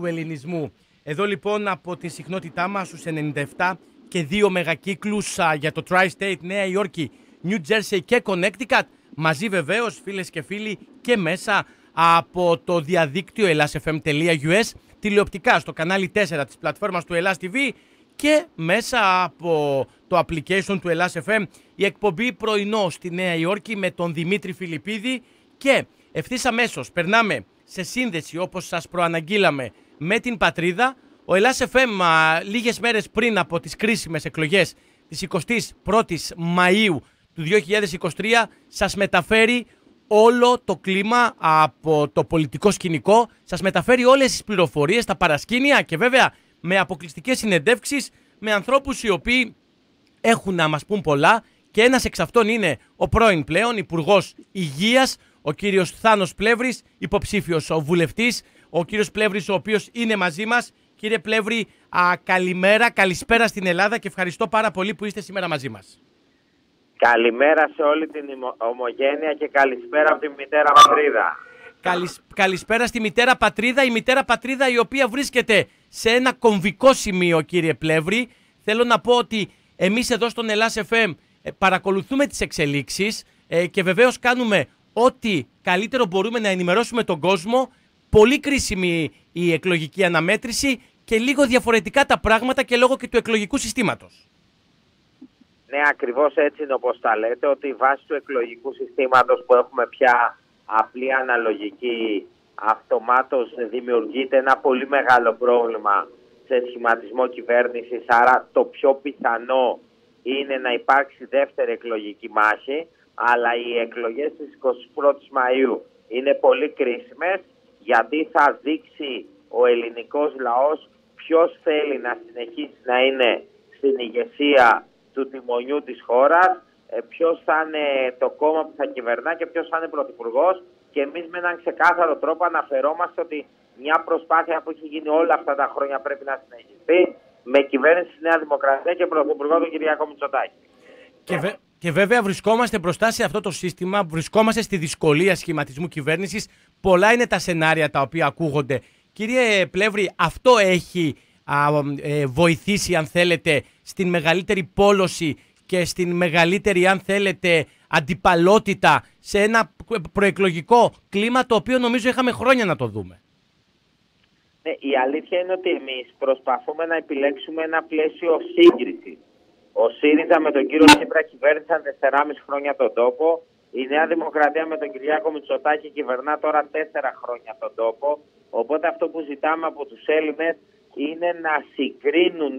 του ελληνισμού. Εδώ λοιπόν από τη συχνότητά μας στους 97 και δύο μεγακύκλους για το Tri-State Νέα Υόρκη, New Jersey και Connecticut, μαζί βεβαίως φίλες και φίλοι και μέσα από το διαδίκτυο elasfm.us, τηλεοπτικά στο κανάλι 4 της πλατφόρμας του Ελλάς TV και μέσα από το application του Ελλάς FM η εκπομπή πρωινό στη Νέα Υόρκη με τον Δημήτρη Φιλιππίδη και ευθύς αμέσως περνάμε σε σύνδεση όπως σας προαναγγείλαμε με την πατρίδα. Ο Ελλάς FM α, λίγες μέρες πριν από τις κρίσιμες εκλογές της 21ης Μαΐου του 2023 σας μεταφέρει όλο το κλίμα από το πολιτικό σκηνικό, σας μεταφέρει όλες τις πληροφορίες, τα παρασκήνια και βέβαια με αποκλειστικές συνεντεύξεις με ανθρώπους οι οποίοι έχουν να μας πούν πολλά. Και ένας εξ αυτών είναι ο πρώην πλέον Υπουργός Υγείας, ο κύριος Θάνος Πλεύρης, υποψήφιος ο βουλευτής, ο κύριος Πλεύρης ο οποίος είναι μαζί μας. Κύριε Πλεύρη, α, καλημέρα, καλησπέρα στην Ελλάδα και ευχαριστώ πάρα πολύ που είστε σήμερα μαζί μας. Καλημέρα σε όλη την ομογένεια και καλησπέρα από τη μητέρα πατρίδα. καλησπέρα στη μητέρα πατρίδα, η μητέρα πατρίδα η οποία βρίσκεται σε ένα κομβικό σημείο κύριε Πλεύρη. Θέλω να πω ότι εμείς εδώ στον Ελλάς FM ε, παρακολουθούμε τις εξελίξεις ε, και βεβαίως κάνουμε ό,τι καλύτερο μπορούμε να ενημερώσουμε τον κόσμο. Πολύ κρίσιμη η εκλογική αναμέτρηση και λίγο διαφορετικά τα πράγματα και λόγω και του εκλογικού συστήματος. Ναι, ακριβώς έτσι είναι όπως τα λέτε, ότι η βάση του εκλογικού συστήματος που έχουμε πια απλή αναλογική αυτομάτως δημιουργείται ένα πολύ μεγάλο πρόβλημα σε σχηματισμό κυβέρνησης, άρα το πιο πιθανό είναι να υπάρξει δεύτερη εκλογική μάχη, αλλά οι εκλογές της 21ης Μαΐου είναι πολύ κρίσιμες γιατί θα δείξει ο ελληνικός λαός ποιος θέλει να συνεχίσει να είναι στην ηγεσία του τιμονιού της χώρας, ε, ποιος θα είναι το κόμμα που θα κυβερνά και ποιος θα είναι πρωθυπουργός και εμείς με έναν ξεκάθαρο τρόπο αναφερόμαστε ότι μια προσπάθεια που έχει γίνει όλα αυτά τα χρόνια πρέπει να συνεχιστεί με κυβέρνηση Νέας Δημοκρατίας και πρωθυπουργό τον Κυριακό Μητσοτάκη. Και, βε... και βέβαια βρισκόμαστε μπροστά σε αυτό το σύστημα, βρισκόμαστε στη δυσκολία σχηματισμού κυβέρνησης. Πολλά είναι τα σενάρια τα οποία ακούγονται. Κύριε Πλεύρη, αυτό έχει ε, βοηθήσει, αν θέλετε, στην μεγαλύτερη πόλωση και στην μεγαλύτερη, αν θέλετε, αντιπαλότητα σε ένα προεκλογικό κλίμα το οποίο νομίζω είχαμε χρόνια να το δούμε. Ναι, η αλήθεια είναι ότι εμείς προσπαθούμε να επιλέξουμε ένα πλαίσιο σύγκρισης. Ο ΣΥΡΙΖΑ με τον κύριο Τσίπρα κυβέρνησαν 4,5 χρόνια τον τόπο. Η Νέα Δημοκρατία με τον Κυριάκο Μητσοτάκη κυβερνά τώρα 4 χρόνια τον τόπο. Οπότε αυτό που ζητάμε από τους Έλληνες είναι να συγκρίνουν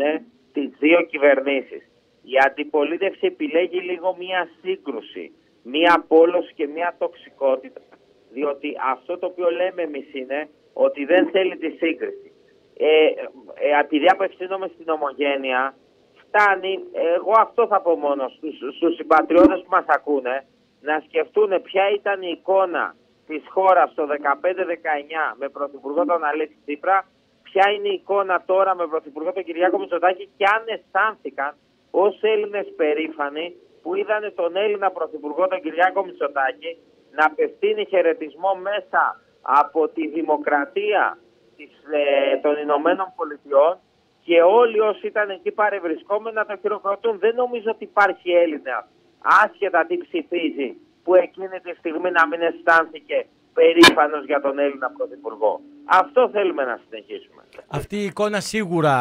τις δύο κυβερνήσεις. Η αντιπολίτευση επιλέγει λίγο μία σύγκρουση, μία πόλωση και μία τοξικότητα. Διότι αυτό το οποίο λέμε εμείς είναι ότι δεν θέλει τη σύγκριση. Ε, ε, επειδή απευθύνομαι στην ομογένεια, φτάνει, εγώ αυτό θα πω μόνο στους, στους συμπατριώτες που μας ακούνε, να σκεφτούν ποια ήταν η εικόνα της χώρας το 15-19 με πρωθυπουργό τον Αλέξη Τσίπρα, ποια είναι η εικόνα τώρα με πρωθυπουργό τον Κυριάκο Μητσοτάκη και αν αισθάνθηκαν ως Έλληνες περήφανοι που είδανε τον Έλληνα πρωθυπουργό τον Κυριάκο Μητσοτάκη να απευθύνει χαιρετισμό μέσα από τη δημοκρατία της, ε, των Ηνωμένων Πολιτειών και όλοι όσοι ήταν εκεί παρευρισκόμενοι να το χειροκροτούν. Δεν νομίζω ότι υπάρχει Έλληνα, άσχετα τι ψηφίζει, που εκείνη τη στιγμή να μην αισθάνθηκε περήφανος για τον Έλληνα Πρωθυπουργό. Αυτό θέλουμε να συνεχίσουμε. Αυτή η εικόνα σίγουρα,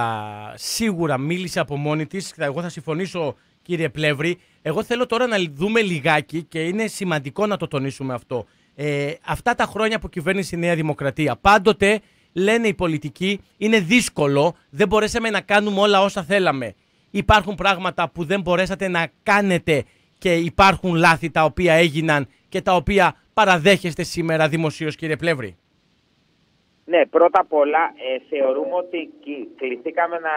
σίγουρα μίλησε από μόνη της. Εγώ θα συμφωνήσω, κύριε Πλεύρη. Εγώ θέλω τώρα να δούμε λιγάκι και είναι σημαντικό να το τονίσουμε αυτό ε, αυτά τα χρόνια που κυβέρνησε η Νέα Δημοκρατία. Πάντοτε λένε οι πολιτικοί είναι δύσκολο, δεν μπορέσαμε να κάνουμε όλα όσα θέλαμε. Υπάρχουν πράγματα που δεν μπορέσατε να κάνετε και υπάρχουν λάθη τα οποία έγιναν και τα οποία παραδέχεστε σήμερα δημοσίως κύριε Πλεύρη; Ναι, πρώτα απ' όλα ε, θεωρούμε ότι κληθήκαμε να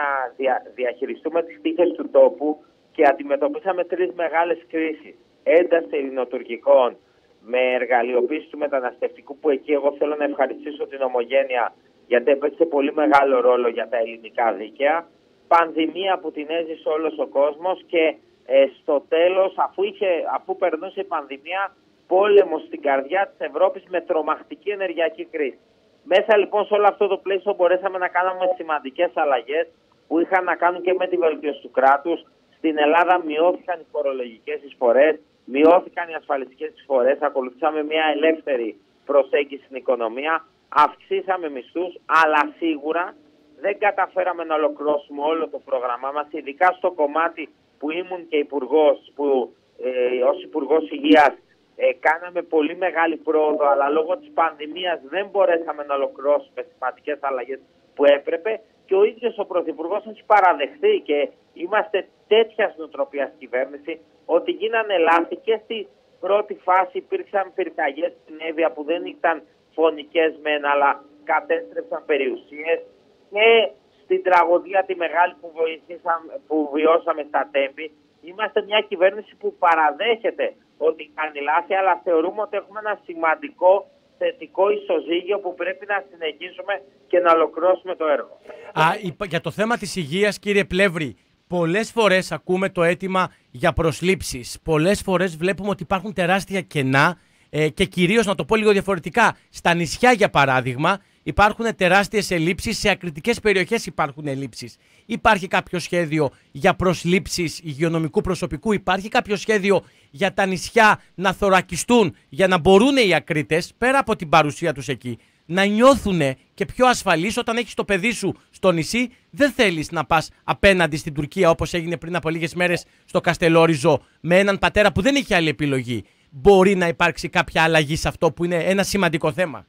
διαχειριστούμε τις τύχες του τόπου και αντιμετωπίσαμε τρεις μεγάλες κρίσεις. Ένταση ελληνοτουρκικών, με εργαλειοποίηση του μεταναστευτικού που εκεί εγώ θέλω να ευχαριστήσω την ομογένεια γιατί έπαιξε πολύ μεγάλο ρόλο για τα ελληνικά δίκαια. Πανδημία που την έζησε όλος ο κόσμος και ε, στο τέλος αφού, είχε, αφού περνούσε η πανδημία πόλεμος στην καρδιά της Ευρώπης με τρομακτική ενεργειακή κρίση. Μέσα λοιπόν σε όλο αυτό το πλαίσιο μπορέσαμε να κάνουμε σημαντικές αλλαγές που είχαν να κάνουν και με τη βελτίωση του κράτους. Στην Ελλάδα μειώθηκαν οι φορολογικές εισφορές, μειώθηκαν οι ασφαλιστικές εισφορές, ακολουθήσαμε μια ελεύθερη προσέγγιση στην οικονομία, αυξήσαμε μισθούς, αλλά σίγουρα δεν καταφέραμε να ολοκληρώσουμε όλο το πρόγραμμά μας, ειδικά στο κομμάτι που ήμουν και υπουργός, που ε, ως υπουργός Υγείας ε, κάναμε πολύ μεγάλη πρόοδο, αλλά λόγω της πανδημίας δεν μπορέσαμε να ολοκληρώσουμε σημαντικές αλλαγές που έπρεπε και ο ίδιος ο Πρωθυπουργός έχει παραδεχθεί και είμαστε τέτοια νοοτροπίας κυβέρνηση ότι γίνανε λάθη και στη πρώτη φάση υπήρξαν πυρκαγιές στην Εύβοια που δεν ήταν φωνικές μεν αλλά κατέστρεψαν περιουσίες και στην τραγωδία τη μεγάλη που, που βιώσαμε στα Τέμπη είμαστε μια κυβέρνηση που παραδέχεται ότι κάνει λάθη, αλλά θεωρούμε ότι έχουμε ένα σημαντικό θετικό ισοζύγιο που πρέπει να συνεχίσουμε και να ολοκληρώσουμε το έργο. Α, για το θέμα της υγείας, κύριε Πλεύρη, πολλές φορές ακούμε το αίτημα για προσλήψεις. Πολλές φορές βλέπουμε ότι υπάρχουν τεράστια κενά ε, και κυρίως, να το πω λίγο διαφορετικά, στα νησιά για παράδειγμα, Υπάρχουν τεράστιες ελλείψεις, σε ακριτικές περιοχές υπάρχουν ελλείψεις. Υπάρχει κάποιο σχέδιο για προσλήψεις υγειονομικού προσωπικού, υπάρχει κάποιο σχέδιο για τα νησιά να θωρακιστούν για να μπορούν οι ακρίτες, πέρα από την παρουσία τους εκεί, να νιώθουν και πιο ασφαλείς όταν έχεις το παιδί σου στο νησί; Δεν θέλεις να πας απέναντι στην Τουρκία όπως έγινε πριν από λίγες μέρες στο Καστελόριζο με έναν πατέρα που δεν είχε άλλη επιλογή; Μπορεί να υπάρξει κάποια αλλαγή σε αυτό που είναι ένα σημαντικό θέμα;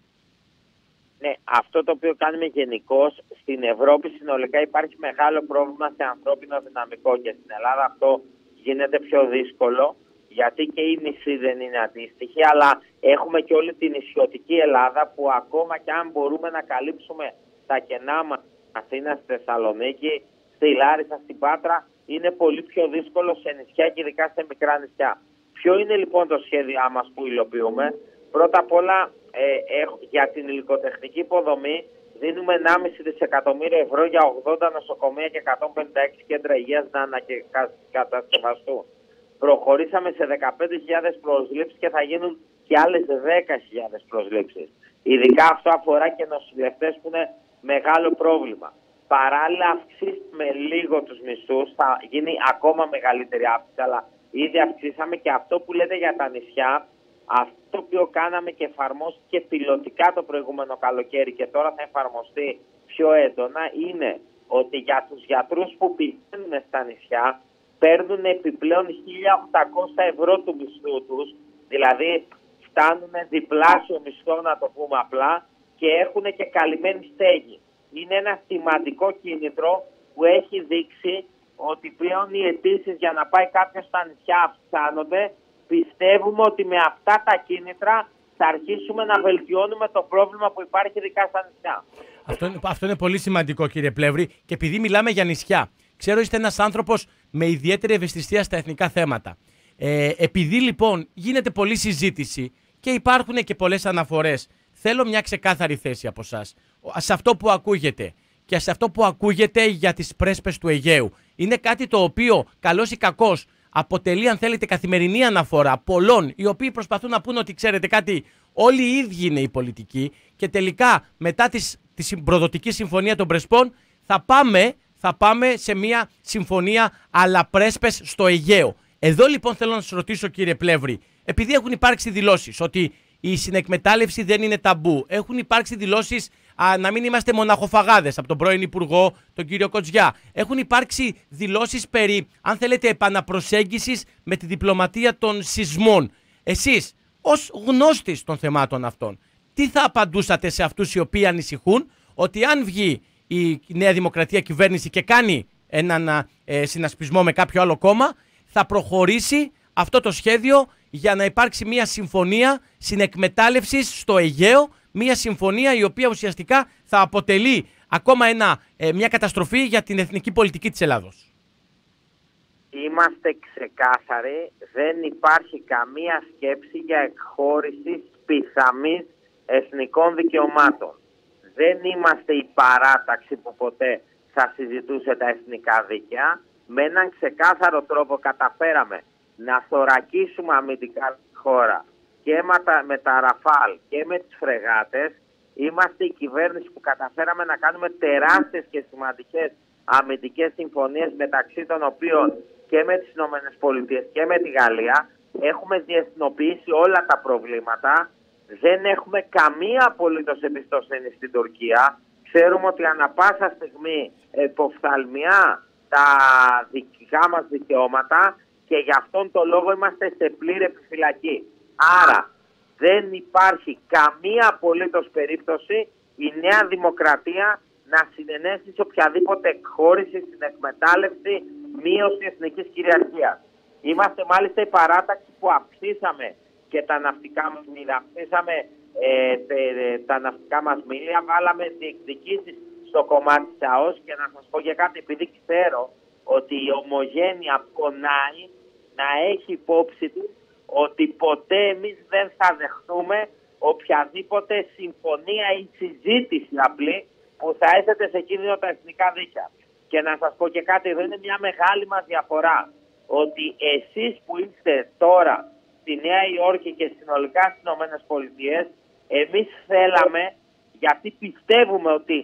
Ναι, αυτό το οποίο κάνουμε γενικώ στην Ευρώπη συνολικά υπάρχει μεγάλο πρόβλημα σε ανθρώπινο δυναμικό και στην Ελλάδα αυτό γίνεται πιο δύσκολο γιατί και η νησί δεν είναι αντίστοιχη αλλά έχουμε και όλη την νησιωτική Ελλάδα που ακόμα και αν μπορούμε να καλύψουμε τα κενά μας Αθήνα, στη Θεσσαλονίκη, στη Λάρισα, στην Πάτρα είναι πολύ πιο δύσκολο σε νησιά και ειδικά σε μικρά νησιά. Ποιο είναι λοιπόν το σχέδιο μας που υλοποιούμε; Πρώτα απ' όλα ε, για την υλικοτεχνική υποδομή δίνουμε 1,5 δισεκατομμύριο ευρώ για 80 νοσοκομεία και 156 κέντρα υγείας να ανακατασκευαστούν. Προχωρήσαμε σε 15.000 προσλήψεις και θα γίνουν και άλλες 10.000 προσλήψεις. Ειδικά αυτό αφορά και νοσηλευτές που είναι μεγάλο πρόβλημα. Παράλληλα αυξήσαμε λίγο τους μισθούς, θα γίνει ακόμα μεγαλύτερη αύξηση, αλλά ήδη αυξήσαμε και αυτό που λέτε για τα νησιά, αυτό το οποίο κάναμε και εφαρμόστηκε πιλωτικά το προηγούμενο καλοκαίρι και τώρα θα εφαρμοστεί πιο έντονα είναι ότι για τους γιατρούς που πηγαίνουν στα νησιά παίρνουν επιπλέον 1.800 ευρώ του μισθού τους, δηλαδή φτάνουν διπλάσιο μισθό να το πούμε απλά και έχουν και καλυμμένη στέγη. Είναι ένα σημαντικό κίνητρο που έχει δείξει ότι πλέον οι αιτήσεις για να πάει κάποιος στα νησιά αυξάνονται πιστεύουμε ότι με αυτά τα κίνητρα θα αρχίσουμε να βελτιώνουμε το πρόβλημα που υπάρχει ειδικά στα νησιά. Αυτό είναι, αυτό είναι πολύ σημαντικό κύριε Πλεύρη και επειδή μιλάμε για νησιά, ξέρω είστε ένας άνθρωπος με ιδιαίτερη ευαισθησία στα εθνικά θέματα. Ε, επειδή λοιπόν γίνεται πολλή συζήτηση και υπάρχουν και πολλές αναφορές, θέλω μια ξεκάθαρη θέση από εσά. Σε αυτό που ακούγεται και σε αυτό που ακούγεται για τις πρέσπες του Αιγαίου. Είναι κάτι το οποίο, καλός ή κακός, αποτελεί, αν θέλετε, καθημερινή αναφορά πολλών οι οποίοι προσπαθούν να πούνε ότι ξέρετε κάτι, όλοι οι ίδιοι είναι οι πολιτικοί και τελικά μετά τις, της προδοτικής συμφωνίας των Πρεσπών θα πάμε, θα πάμε σε μια συμφωνία αλλά πρέσπες στο Αιγαίο. Εδώ λοιπόν θέλω να σας ρωτήσω κύριε Πλεύρη, επειδή έχουν υπάρξει δηλώσεις ότι η συνεκμετάλλευση δεν είναι ταμπού, έχουν υπάρξει δηλώσεις α, να μην είμαστε μοναχοφαγάδες από τον πρώην Υπουργό, τον κύριο Κοτζιά. Έχουν υπάρξει δηλώσεις περί, αν θέλετε, επαναπροσέγγισης με τη διπλωματία των σεισμών. Εσείς, ως γνώστης των θεμάτων αυτών, τι θα απαντούσατε σε αυτούς οι οποίοι ανησυχούν ότι αν βγει η Νέα Δημοκρατία κυβέρνηση και κάνει έναν ε, συνασπισμό με κάποιο άλλο κόμμα, θα προχωρήσει αυτό το σχέδιο για να υπάρξει μια συμφωνία συνεκμετάλλευσης στο Αιγαίο μια συμφωνία η οποία ουσιαστικά θα αποτελεί ακόμα ένα, ε, μια καταστροφή για την εθνική πολιτική της Ελλάδος. Είμαστε ξεκάθαροι, δεν υπάρχει καμία σκέψη για εκχώρηση πιθαμής εθνικών δικαιωμάτων. Δεν είμαστε η παράταξη που ποτέ θα συζητούσε τα εθνικά δίκαια. Με έναν ξεκάθαρο τρόπο καταφέραμε να θωρακίσουμε αμυντικά χώρα και με τα Ραφάλ και με τις φρεγάτες Είμαστε η κυβέρνηση που καταφέραμε να κάνουμε τεράστιες και σημαντικές αμυντικές συμφωνίες μεταξύ των οποίων και με τις ΗΠΑ και με τη Γαλλία. Έχουμε διεθνοποιήσει όλα τα προβλήματα. Δεν έχουμε καμία απολύτως εμπιστοσύνη στην Τουρκία. Ξέρουμε ότι ανα πάσα στιγμή εποφθαλμιά τα δικά μας δικαιώματα και γι' αυτόν τον λόγο είμαστε σε πλήρη επιφυλακή. Άρα δεν υπάρχει καμία απολύτως περίπτωση η Νέα Δημοκρατία να συνενέσει σε οποιαδήποτε εκχώρηση στην εκμετάλλευση μείωση εθνικής κυριαρχίας. Είμαστε μάλιστα η παράταξη που αυξήσαμε και τα ναυτικά μας μίλια, αυξήσαμε ε, τα ναυτικά μας μίλια, βάλαμε διεκδικήσεις στο κομμάτι της ΑΟΣ και να σας πω για κάτι επειδή ξέρω ότι η ομογένεια πονάει να έχει υπόψη του ότι ποτέ εμείς δεν θα δεχτούμε οποιαδήποτε συμφωνία ή συζήτηση απλή που θα έθετε σε κίνδυνο τα εθνικά δίκαια. Και να σας πω και κάτι, εδώ είναι μια μεγάλη μας διαφορά. Ότι εσείς που είστε τώρα στη Νέα Υόρκη και συνολικά στις Ηνωμένες Πολιτείες, εμείς θέλαμε, γιατί πιστεύουμε ότι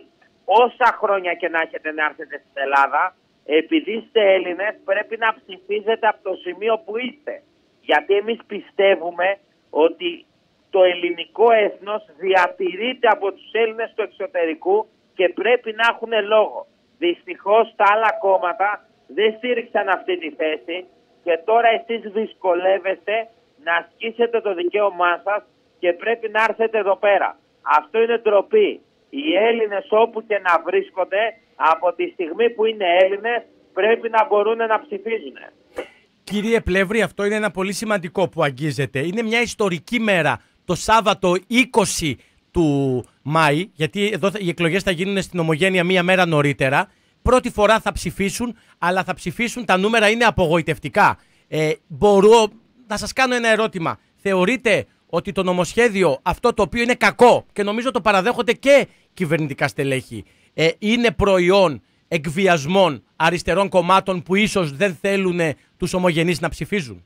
όσα χρόνια και να έχετε να έρθετε στην Ελλάδα, επειδή είστε Έλληνες πρέπει να ψηφίζετε από το σημείο που είστε. Γιατί εμείς πιστεύουμε ότι το ελληνικό έθνος διατηρείται από τους Έλληνες του εξωτερικού και πρέπει να έχουν λόγο. Δυστυχώς τα άλλα κόμματα δεν στήριξαν αυτή τη θέση και τώρα εσείς δυσκολεύεστε να ασκήσετε το δικαίωμά σας και πρέπει να έρθετε εδώ πέρα. Αυτό είναι τροπή. Οι Έλληνες όπου και να βρίσκονται από τη στιγμή που είναι Έλληνες πρέπει να μπορούν να ψηφίζουν. Κύριε Πλεύρη, αυτό είναι ένα πολύ σημαντικό που αγγίζεται. Είναι μια ιστορική μέρα. Το Σάββατο 20 του Μάη, γιατί εδώ οι εκλογές θα γίνουν στην Ομογένεια μία μέρα νωρίτερα. Πρώτη φορά θα ψηφίσουν, αλλά θα ψηφίσουν. Τα νούμερα είναι απογοητευτικά. Ε, μπορώ να σας κάνω ένα ερώτημα. Θεωρείτε ότι το νομοσχέδιο αυτό το οποίο είναι κακό και νομίζω το παραδέχονται και κυβερνητικά στελέχη ε, είναι προϊόν εκβιασμών αριστερών κομμάτων που ίσως δεν θέλουν τους ομογενείς να ψηφίζουν.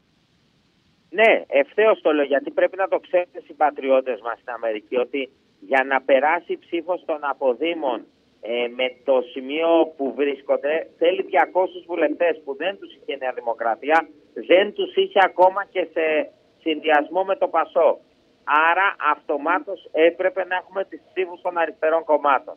Ναι, ευθέως το λέω γιατί πρέπει να το ξέρουν οι πατριώτε μας στην Αμερική ότι για να περάσει η ψήφος των αποδήμων ε, με το σημείο που βρίσκονται θέλει 200 βουλευτές που δεν τους είχε η Νέα Δημοκρατία, δεν τους είχε ακόμα και σε συνδυασμό με το Πασό. Άρα αυτομάτως έπρεπε να έχουμε τις ψήφους των αριστερών κομμάτων.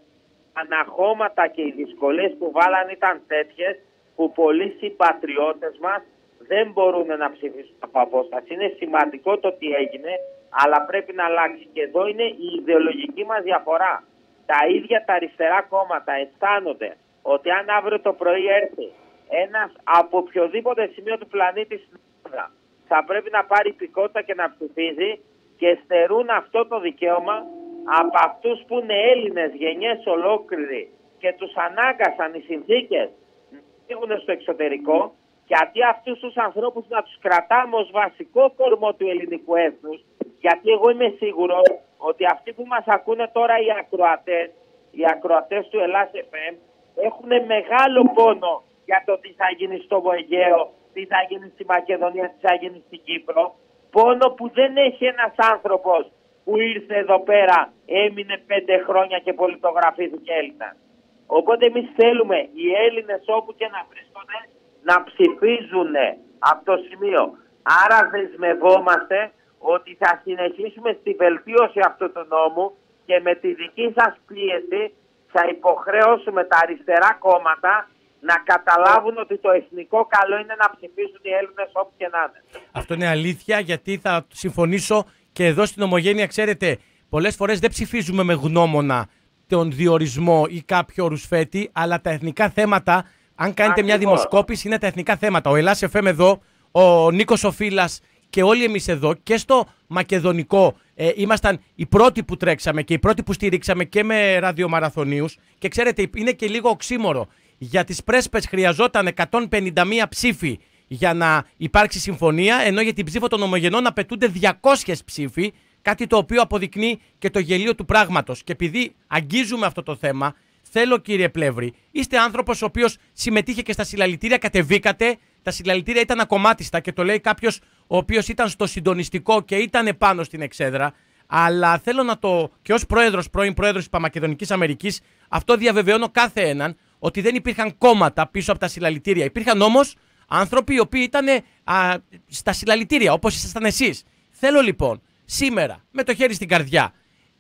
Αναχώματα και οι δυσκολίες που βάλαν ήταν τέτοιες που πολλοί συμπατριώτες μας δεν μπορούν να ψηφίσουν από απόσταση. Είναι σημαντικό το τι έγινε, αλλά πρέπει να αλλάξει. Και εδώ είναι η ιδεολογική μας διαφορά. Τα ίδια τα αριστερά κόμματα αισθάνονται ότι αν αύριο το πρωί έρθει ένας από οποιοδήποτε σημείο του πλανήτη στην Ελλάδα θα πρέπει να πάρει υπηκότητα και να ψηφίζει και στερούν αυτό το δικαίωμα από αυτούς που είναι Έλληνες γενιές ολόκληροι και τους ανάγκασαν οι συνθήκες να φύγουν στο εξωτερικό γιατί αυτούς τους ανθρώπους να τους κρατάμε ως βασικό κορμό του ελληνικού έθνους γιατί εγώ είμαι σίγουρος ότι αυτοί που μας ακούνε τώρα οι ακροατές οι ακροατές του Ελλάς FM έχουν μεγάλο πόνο για το τι θα γίνει στο Βοηγαίο, τι θα γίνει στη Μακεδονία, τι θα γίνει στην Κύπρο. Πόνο που δεν έχει ένας άνθρωπος που ήρθε εδώ πέρα, έμεινε πέντε χρόνια και πολιτογραφήθηκε Έλληνα. Οπότε εμείς θέλουμε οι Έλληνες όπου και να βρίσκονται να ψηφίζουν από το σημείο. Άρα δεσμευόμαστε ότι θα συνεχίσουμε στη βελτίωση αυτού του νόμου και με τη δική σας πίεση θα υποχρεώσουμε τα αριστερά κόμματα να καταλάβουν ότι το εθνικό καλό είναι να ψηφίσουν οι Έλληνες όπου και να είναι. Αυτό είναι αλήθεια γιατί θα συμφωνήσω και εδώ στην Ομογένεια ξέρετε πολλές φορές δεν ψηφίζουμε με γνώμονα τον διορισμό ή κάποιο ρουσφέτη αλλά τα εθνικά θέματα αν κάνετε μια δημοσκόπηση, είναι τα εθνικά θέματα. Ο Ελλάς FM εδώ, ο Νίκος Οφίλα και όλοι εμείς εδώ και στο μακεδονικό ε, ήμασταν οι πρώτοι που τρέξαμε και οι πρώτοι που στηρίξαμε και με ραδιομαραθωνίους και ξέρετε είναι και λίγο οξύμορο. Για τις πρέσπες χρειαζόταν 151 ψήφοι για να υπάρξει συμφωνία ενώ για την ψήφο των ομογενών απαιτούνται 200 ψήφοι κάτι το οποίο αποδεικνύει και το γελίο του πράγματος. Και επειδή αγγίζουμε αυτό το θέμα Θέλω κύριε Πλεύρη, είστε άνθρωπος ο οποίος συμμετείχε και στα συλλαλητήρια, κατεβήκατε. Τα συλλαλητήρια ήταν ακομάτιστα και το λέει κάποιος ο οποίος ήταν στο συντονιστικό και ήταν πάνω στην εξέδρα. Αλλά θέλω να το. και ως πρόεδρος, πρώην πρόεδρος της Παμακεδονικής Αμερικής, αυτό διαβεβαιώνω κάθε έναν ότι δεν υπήρχαν κόμματα πίσω από τα συλλαλητήρια. Υπήρχαν όμως άνθρωποι οι οποίοι ήταν στα συλλαλητήρια, όπως ήσασταν εσείς. Θέλω λοιπόν σήμερα, με το χέρι στην καρδιά,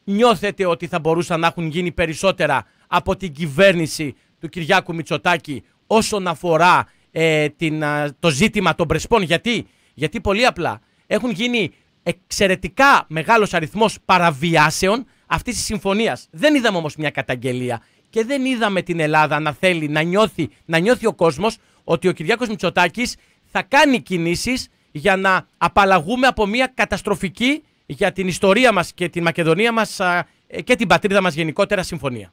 νιώθετε ότι θα μπορούσαν να έχουν γίνει περισσότερα από την κυβέρνηση του Κυριάκου Μητσοτάκη όσον αφορά ε, την, το ζήτημα των Πρεσπών. Γιατί; Γιατί πολύ απλά έχουν γίνει εξαιρετικά μεγάλος αριθμός παραβιάσεων αυτής της συμφωνίας. Δεν είδαμε όμως μια καταγγελία και δεν είδαμε την Ελλάδα να θέλει να νιώθει, να νιώθει ο κόσμος ότι ο Κυριάκος Μητσοτάκης θα κάνει κινήσεις για να απαλλαγούμε από μια καταστροφική για την ιστορία μας και την Μακεδονία μας ε, και την πατρίδα μας γενικότερα συμφωνία.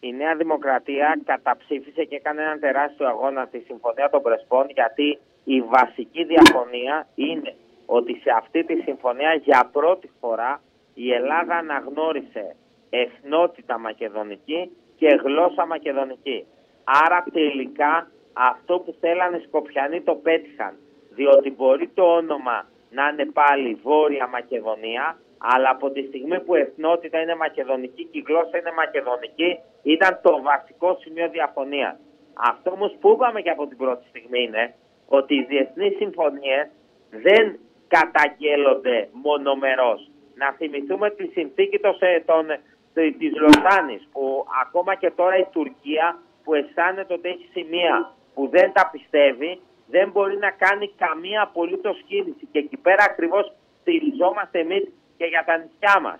Η Νέα Δημοκρατία καταψήφισε και έκανε έναν τεράστιο αγώνα στη Συμφωνία των Πρεσπών γιατί η βασική διαφωνία είναι ότι σε αυτή τη συμφωνία για πρώτη φορά η Ελλάδα αναγνώρισε εθνότητα μακεδονική και γλώσσα μακεδονική. Άρα τελικά αυτό που θέλανε οι Σκοπιανοί το πέτυχαν. Διότι μπορεί το όνομα να είναι πάλι Βόρεια Μακεδονία, αλλά από τη στιγμή που η εθνότητα είναι μακεδονική και η γλώσσα είναι μακεδονική, ήταν το βασικό σημείο διαφωνίας. Αυτό όμως που είπαμε και από την πρώτη στιγμή είναι ότι οι διεθνείς συμφωνίες δεν καταγγέλλονται μονομερός. Να θυμηθούμε τη συνθήκη των, των, της Λοζάνης που ακόμα και τώρα η Τουρκία που αισθάνεται ότι έχει σημεία που δεν τα πιστεύει δεν μπορεί να κάνει καμία απολύτως κίνηση και εκεί πέρα ακριβώς στηριζόμαστε εμείς και για τα νησιά μας.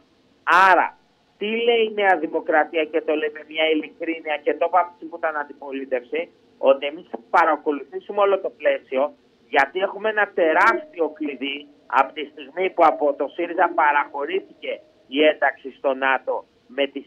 Άρα, τι λέει η Νέα Δημοκρατία και το λέμε μια ειλικρίνεια και το είπαμε που ήταν αντιπολίτευση, ότι εμείς θα παρακολουθήσουμε όλο το πλαίσιο γιατί έχουμε ένα τεράστιο κλειδί από τη στιγμή που από το ΣΥΡΙΖΑ παραχωρήθηκε η ένταξη στο ΝΑΤΟ με τη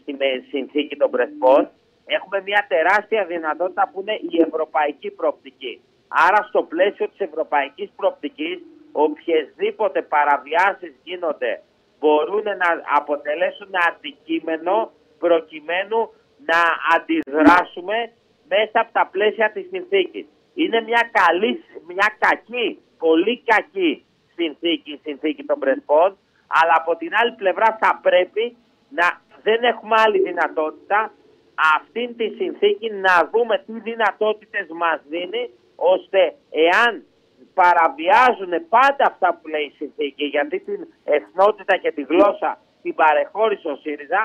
συνθήκη των Πρεσπών. Έχουμε μια τεράστια δυνατότητα που είναι η ευρωπαϊκή προοπτική. Άρα στο πλαίσιο της ευρωπαϊκής προοπτικής οποιασδήποτε παραβιάσεις γίνονται μπορούν να αποτελέσουν αντικείμενο προκειμένου να αντιδράσουμε μέσα από τα πλαίσια της συνθήκης. Είναι μια καλή, μια κακή, πολύ κακή συνθήκη, η συνθήκη των Πρεσπών, αλλά από την άλλη πλευρά θα πρέπει να δεν έχουμε άλλη δυνατότητα αυτήν τη συνθήκη να δούμε τι δυνατότητες μας δίνει ώστε εάν παραβιάζουν πάντα αυτά που λέει η συνθήκη γιατί την εθνότητα και τη γλώσσα την παρεχώρησε ο ΣΥΡΙΖΑ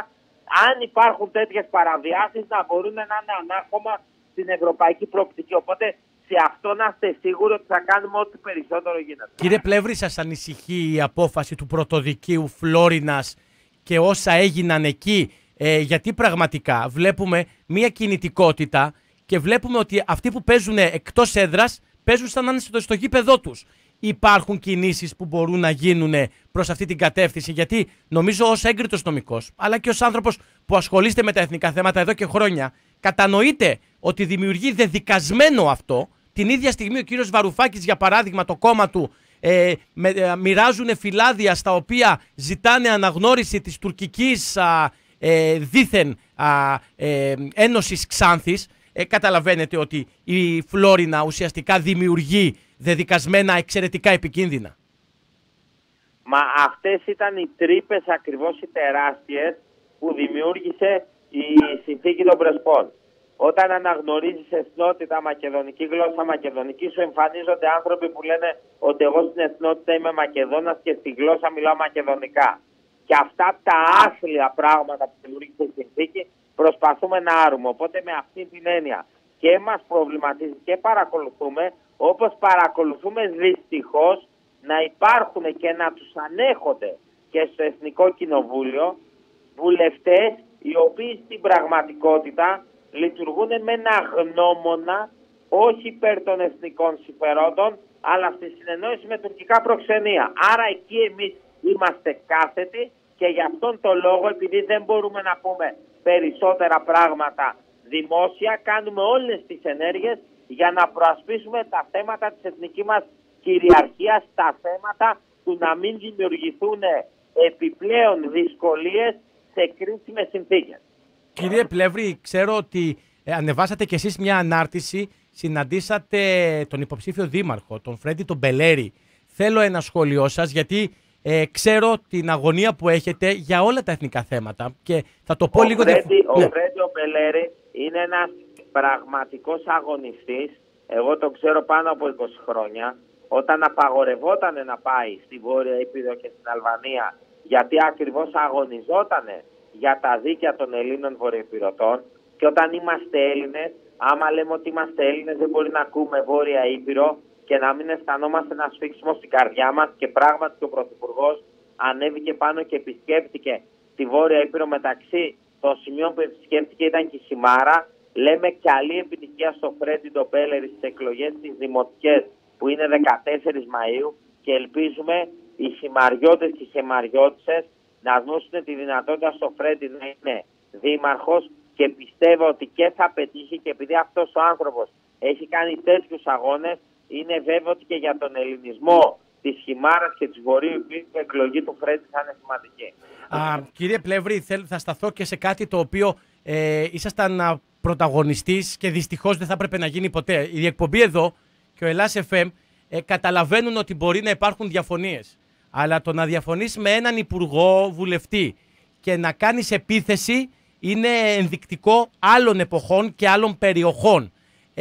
αν υπάρχουν τέτοιες παραβιάσεις να μπορούν να είναι ανάχωμα στην ευρωπαϊκή προοπτική. Οπότε σε αυτό να είστε σίγουροι ότι θα κάνουμε ό,τι περισσότερο γίνεται. Κύριε Πλεύρη, σας ανησυχεί η απόφαση του πρωτοδικείου Φλόρινας και όσα έγιναν εκεί, ε, γιατί πραγματικά βλέπουμε μια κινητικότητα και βλέπουμε ότι αυτοί που παίζουν εκτός έδρας παίζουν σαν να είναι στο, στο γήπεδό τους. Υπάρχουν κινήσεις που μπορούν να γίνουν προς αυτή την κατεύθυνση γιατί νομίζω ως έγκριτος νομικός αλλά και ως άνθρωπος που ασχολείστε με τα εθνικά θέματα εδώ και χρόνια κατανοείτε ότι δημιουργεί δεδικασμένο αυτό την ίδια στιγμή ο κύριος Βαρουφάκης για παράδειγμα το κόμμα του ε, με, ε, μοιράζουν φυλάδια στα οποία ζητάνε αναγνώριση της τουρκικής α, ε, δίθεν α, ε, ένωσης Ξάνθης. Ε, καταλαβαίνετε ότι η Φλόρινα ουσιαστικά δημιουργεί δεδικασμένα εξαιρετικά επικίνδυνα. Μα αυτές ήταν οι τρύπες ακριβώς οι τεράστιες που δημιούργησε η συνθήκη των Πρεσπών. Όταν αναγνωρίζεις εθνότητα, μακεδονική γλώσσα, μακεδονική, σου εμφανίζονται άνθρωποι που λένε ότι εγώ στην εθνότητα είμαι Μακεδόνας και στη γλώσσα μιλάω μακεδονικά. Και αυτά τα άθλια πράγματα που δημιουργήσε η συνθήκη προσπαθούμε να άρουμε. Οπότε με αυτή την έννοια και μας προβληματίζει και παρακολουθούμε, όπως παρακολουθούμε δυστυχώς να υπάρχουν και να τους ανέχονται και στο Εθνικό Κοινοβούλιο βουλευτές οι οποίοι στην πραγματικότητα λειτουργούν με ένα γνώμονα όχι υπέρ των εθνικών συμφερόντων, αλλά στη συνεννόηση με τουρκικά προξενία. Άρα εκεί εμείς είμαστε κάθετοι και γι' αυτόν τον λόγο, επειδή δεν μπορούμε να πούμε περισσότερα πράγματα δημόσια, κάνουμε όλες τις ενέργειες για να προασπίσουμε τα θέματα της εθνικής μας κυριαρχίας, τα θέματα του να μην δημιουργηθούν επιπλέον δυσκολίες σε κρίσιμες συνθήκες. Κύριε Πλεύρη, ξέρω ότι ε, ανεβάσατε κι εσείς μια ανάρτηση, συναντήσατε τον υποψήφιο δήμαρχο, τον Φρέντι τον Μπελέρη. Θέλω ένα σχόλιο σας, γιατί ε, ξέρω την αγωνία που έχετε για όλα τα εθνικά θέματα και θα το πω ο λίγο... Φρέντι, διαφο- ο Ναι. Φρέντι ο Μπελέρη είναι ένας πραγματικός αγωνιστής. Εγώ τον ξέρω πάνω από 20 χρόνια. Όταν απαγορευόταν να πάει στη Βόρεια Ήπειρο και στην Αλβανία, γιατί ακριβώς αγωνιζόταν για τα δίκαια των Ελλήνων βορειοπυρωτών και όταν είμαστε Έλληνες, άμα λέμε ότι είμαστε Έλληνες δεν μπορεί να ακούμε Βόρεια Ήπειρο και να μην αισθανόμαστε ένα σφίξιμο στην καρδιά μας και πράγματι και ο Πρωθυπουργός ανέβηκε πάνω και επισκέπτηκε τη Βόρεια Ήπειρο μεταξύ των σημείων που επισκέπτηκε ήταν και η Σιμάρα. Λέμε καλή επιτυχία στο Φρέντι Ντοπέλερη στις εκλογές τις δημοτικές που είναι 14 Μαΐου και ελπίζουμε οι Σιμαριώτες και οι Χεμαριώτησες να δώσουν τη δυνατότητα στο Φρέντι να είναι δήμαρχος και πιστεύω ότι και θα πετύχει και επειδή αυτός ο άνθρωπος έχει κάνει τέτοιους αγώνες είναι βέβαιο ότι και για τον ελληνισμό της Χιμάρας και της Βορείου η εκλογή του Φρέντι θα είναι σημαντική. Α, κύριε Πλεύρη, θέλ- θα σταθώ και σε κάτι το οποίο ε, ήσασταν α, πρωταγωνιστής και δυστυχώς δεν θα έπρεπε να γίνει ποτέ. Η εκπομπή εδώ και ο Ελλάς FM ε, καταλαβαίνουν ότι μπορεί να υπάρχουν διαφωνίες. Αλλά το να διαφωνείς με έναν υπουργό βουλευτή και να κάνεις επίθεση είναι ενδεικτικό άλλων εποχών και άλλων περιοχών.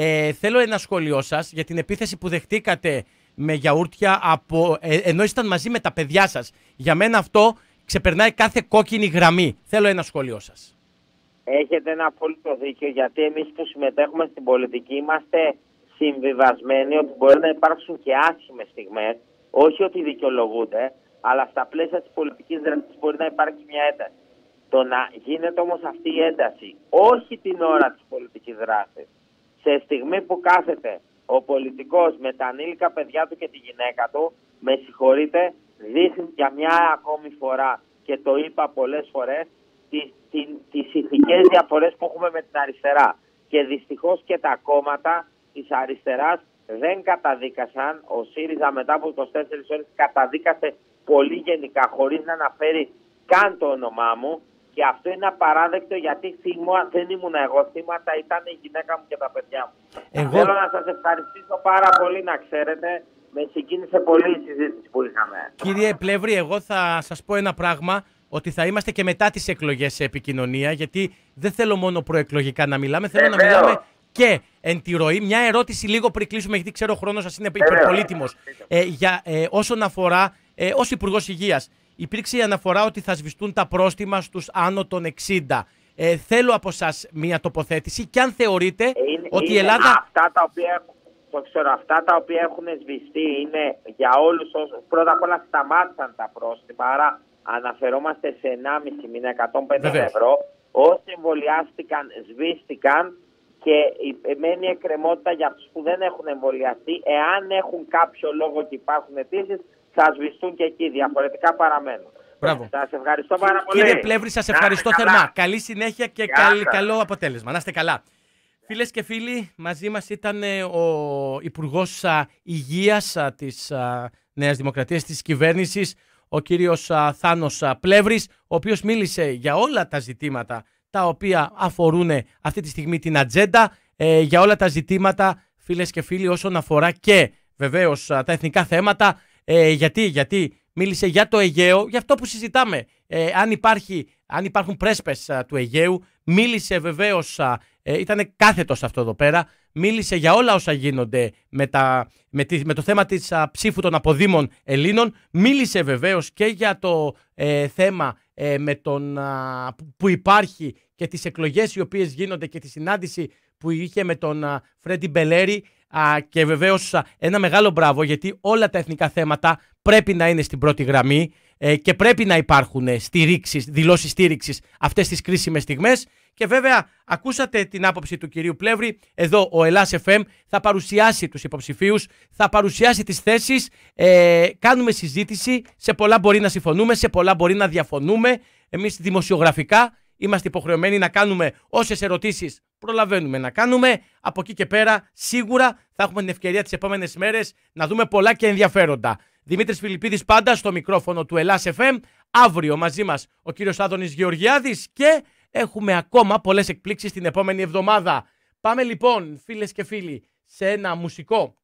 Ε, θέλω ένα σχόλιο σας για την επίθεση που δεχτήκατε με γιαούρτια από, ε, ενώ ήσταν μαζί με τα παιδιά σας. Για μένα αυτό ξεπερνάει κάθε κόκκινη γραμμή. Θέλω ένα σχόλιο σας. Έχετε ένα απόλυτο δίκιο γιατί εμείς που συμμετέχουμε στην πολιτική είμαστε συμβιβασμένοι ότι μπορεί να υπάρξουν και άσχημες στιγμές, όχι ότι δικαιολογούνται, αλλά στα πλαίσια της πολιτικής δράσης μπορεί να υπάρχει μια ένταση. Το να γίνεται όμως αυτή η ένταση, όχι την ώρα της πολιτικής δράσης, σε στιγμή που κάθεται ο πολιτικός με τα ανήλικα παιδιά του και τη γυναίκα του, με συγχωρείτε, δείχνει για μια ακόμη φορά και το είπα πολλές φορές, τις, τις, τις ηθικές διαφορές που έχουμε με την αριστερά. Και δυστυχώς και τα κόμματα της αριστεράς δεν καταδίκασαν. Ο ΣΥΡΙΖΑ μετά από 24 ώρες καταδίκασε πολύ γενικά χωρίς να αναφέρει καν το όνομά μου. Και αυτό είναι απαράδεκτο γιατί θύμα, δεν ήμουν εγώ θύματα, ήταν η γυναίκα μου και τα παιδιά μου. Εγώ- Θέλω να σας ευχαριστήσω πάρα πολύ να ξέρετε. Με συγκίνησε πολύ η συζήτηση που είχαμε. Κύριε Πλεύρη, εγώ θα σας πω ένα πράγμα, ότι θα είμαστε και μετά τις εκλογές σε επικοινωνία, γιατί δεν θέλω μόνο προεκλογικά να μιλάμε, θέλω να Βεβαίως. μιλάμε και εν τη ροή. Μια ερώτηση λίγο πριν κλείσουμε, γιατί ξέρω ο χρόνος σας είναι Βεβαίως. υπερπολίτημος. Ε, για, ε, όσον αφορά, ε, ως Υπουργός Υγείας, υπήρξε η αναφορά ότι θα σβηστούν τα πρόστιμα στους άνω των 60. Ε, θέλω από σας μια τοποθέτηση και αν θεωρείτε Ε, είναι- ότι η είναι Ελλάδα... Αυτά τα οποία έχουν, το ξέρω, αυτά τα οποία έχουν σβηστεί είναι για όλους όσους πρώτα απ' όλα σταμάτησαν τα πρόστιμα, άρα αναφερόμαστε σε 1,5 μήνα 150 Βεβαίως. ευρώ. Όσοι εμβολιάστηκαν σβήστηκαν και η- μένει εκκρεμότητα για αυτούς που δεν έχουν εμβολιαστεί. Εάν έχουν κάποιο λόγο και υπάρχουν αιτήσεις, θα σβηστούν και εκεί. Διαφορετικά παραμένουν. Μπράβο. Σας ευχαριστώ πάρα πολύ. Κύριε Πλεύρη, σας Να είστε ευχαριστώ καλά. θερμά. Καλή συνέχεια και Γεια καλ- σας. καλό αποτέλεσμα. Να είστε καλά. Φίλες και φίλοι, μαζί μας ήταν ε, ο Υπουργός Υγείας της Νέας Δημοκρατίας της κυβέρνησης, ο κύριος Θάνος Πλεύρης, ο οποίος μίλησε για όλα τα ζητήματα τα οποία αφορούν αυτή τη στιγμή την ατζέντα, ε, για όλα τα ζητήματα, φίλες και φίλοι, όσον αφορά και βεβαίως τα εθνικά θέματα. Ε, γιατί, γιατί μίλησε για το Αιγαίο, για αυτό που συζητάμε. Ε, αν, υπάρχει, αν υπάρχουν πρέσπες α, του Αιγαίου, μίλησε βεβαίως, α, ε, ήταν κάθετος αυτό εδώ πέρα, μίλησε για όλα όσα γίνονται με, τα, με, τη- με το θέμα της α, ψήφου των αποδήμων Ελλήνων, μίλησε βεβαίως και για το ε, θέμα ε, με τον, α, που- που υπάρχει και τις εκλογές οι οποίες γίνονται και τη συνάντηση που είχε με τον α, Φρέντι Μπελέρη α, και βεβαίως α, ένα μεγάλο μπράβο γιατί όλα τα εθνικά θέματα πρέπει να είναι στην πρώτη γραμμή ε, και πρέπει να υπάρχουν ε, στηρίξεις, δηλώσεις στήριξης αυτές τις κρίσιμες στιγμές. Και βέβαια ακούσατε την άποψη του κυρίου Πλεύρη. Εδώ ο Ελλάς FM θα παρουσιάσει τους υποψηφίους θα παρουσιάσει τις θέσεις. Ε, κάνουμε συζήτηση. Σε πολλά μπορεί να συμφωνούμε, σε πολλά μπορεί να διαφωνούμε. Εμείς δημοσιογραφικά είμαστε υποχρεωμένοι να κάνουμε όσες ερωτήσεις προλαβαίνουμε να κάνουμε. Από εκεί και πέρα, σίγουρα θα έχουμε την ευκαιρία τις επόμενες μέρες να δούμε πολλά και ενδιαφέροντα. Δημήτρης Φιλιππίδης πάντα στο μικρόφωνο του Ελλάς FM. Αύριο μαζί μας ο κύριος Άδωνης Γεωργιάδης και έχουμε ακόμα πολλές εκπλήξεις την επόμενη εβδομάδα. Πάμε λοιπόν, φίλες και φίλοι, σε ένα μουσικό